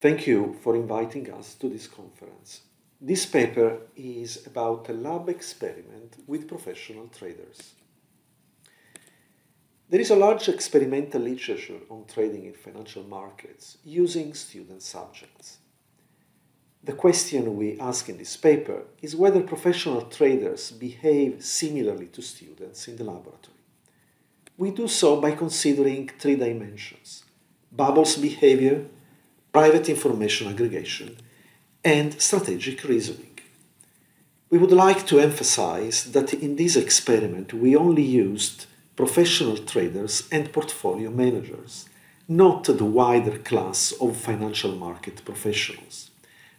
Thank you for inviting us to this conference. This paper is about a lab experiment with professional traders. There is a large experimental literature on trading in financial markets using student subjects. The question we ask in this paper is whether professional traders behave similarly to students in the laboratory. We do so by considering three dimensions bubbles behavior, private information aggregation, and strategic reasoning. We would like to emphasize that in this experiment we only used professional traders and portfolio managers, not the wider class of financial market professionals.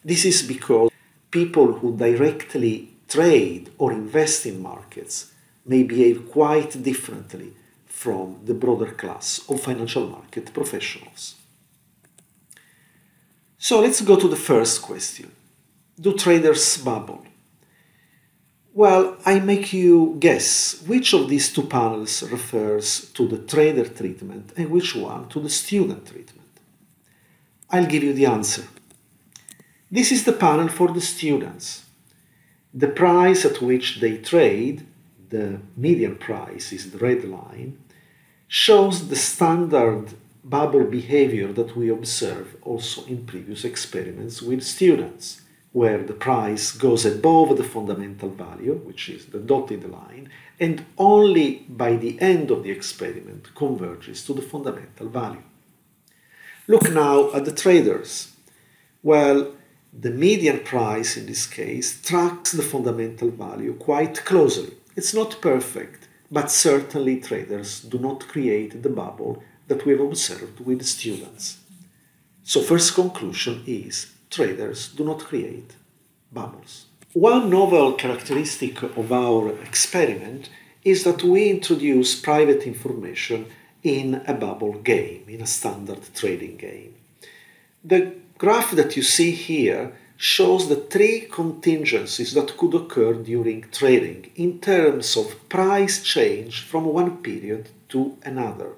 This is because people who directly trade or invest in markets may behave quite differently from the broader class of financial market professionals. So let's go to the first question. Do traders bubble? Well, I make you guess which of these two panels refers to the trader treatment and which one to the student treatment. I'll give you the answer. This is the panel for the students. The price at which they trade, the median price is the red line, shows the standard bubble behavior that we observe also in previous experiments with students, where the price goes above the fundamental value, which is the dotted line, and only by the end of the experiment converges to the fundamental value. Look now at the traders. Well, the median price in this case tracks the fundamental value quite closely. It's not perfect, but certainly traders do not create the bubble that we have observed with students. So first conclusion is traders do not create bubbles. One novel characteristic of our experiment is that we introduce private information in a bubble game, in a standard trading game. The graph that you see here shows the three contingencies that could occur during trading in terms of price change from one period to another.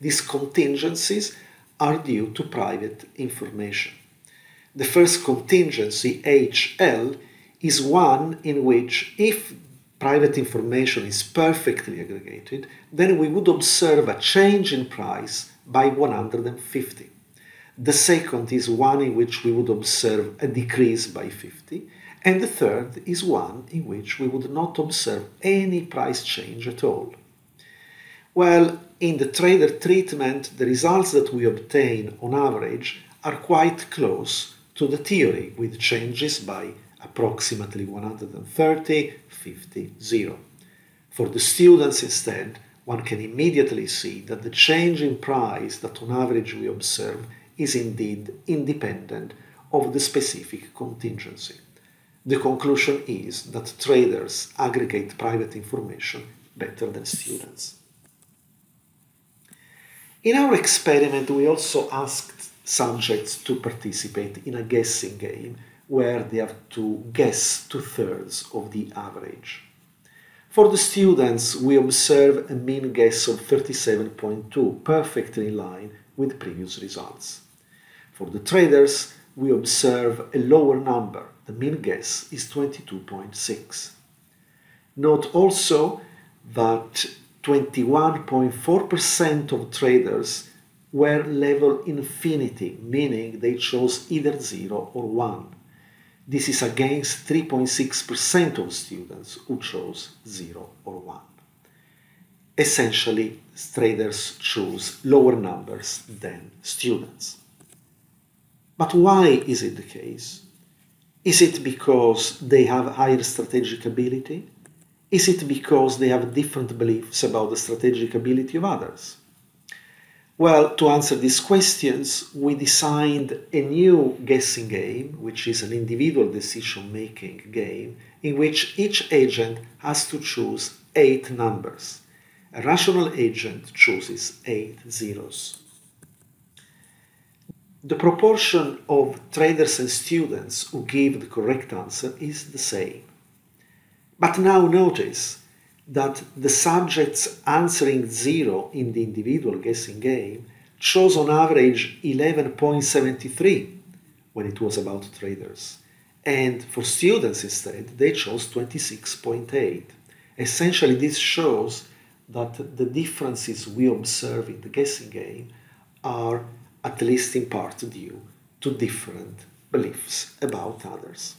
These contingencies are due to private information. The first contingency, HL, is one in which if private information is perfectly aggregated, then we would observe a change in price by 150. The second is one in which we would observe a decrease by 50. And the third is one in which we would not observe any price change at all. Well, in the trader treatment, the results that we obtain on average are quite close to the theory with changes by approximately 130, 50, 0. For the students instead, one can immediately see that the change in price that on average we observe is indeed independent of the specific contingency. The conclusion is that traders aggregate private information better than students. In our experiment, we also asked subjects to participate in a guessing game where they have to guess two thirds of the average. For the students, we observe a mean guess of 37.2, perfectly in line with previous results. For the traders, we observe a lower number. The mean guess is 22.6. Note also that 21.4% of traders were level infinity, meaning they chose either 0 or 1. This is against 3.6% of students who chose 0 or 1. Essentially, traders choose lower numbers than students. But why is it the case? Is it because they have higher strategic ability? Is it because they have different beliefs about the strategic ability of others? Well, to answer these questions, we designed a new guessing game, which is an individual decision making game, in which each agent has to choose eight numbers. A rational agent chooses eight zeros the proportion of traders and students who give the correct answer is the same. But now notice that the subjects answering zero in the individual guessing game chose on average 11.73, when it was about traders. And for students instead, they chose 26.8. Essentially, this shows that the differences we observe in the guessing game are at least in part due to different beliefs about others.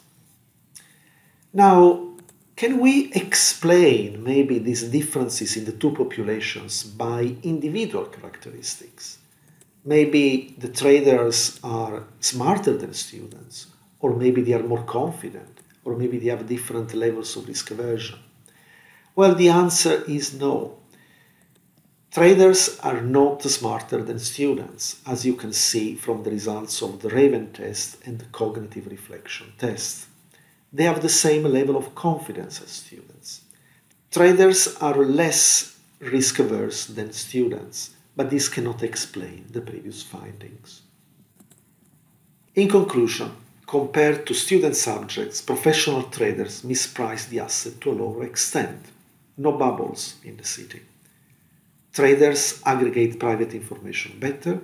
Now, can we explain maybe these differences in the two populations by individual characteristics? Maybe the traders are smarter than students, or maybe they are more confident, or maybe they have different levels of risk aversion. Well, the answer is no. Traders are not smarter than students, as you can see from the results of the Raven test and the cognitive reflection test. They have the same level of confidence as students. Traders are less risk averse than students, but this cannot explain the previous findings. In conclusion, compared to student subjects, professional traders misprice the asset to a lower extent. No bubbles in the city. Traders aggregate private information better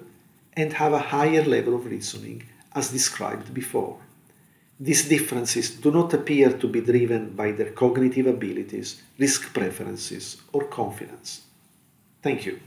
and have a higher level of reasoning as described before. These differences do not appear to be driven by their cognitive abilities, risk preferences, or confidence. Thank you.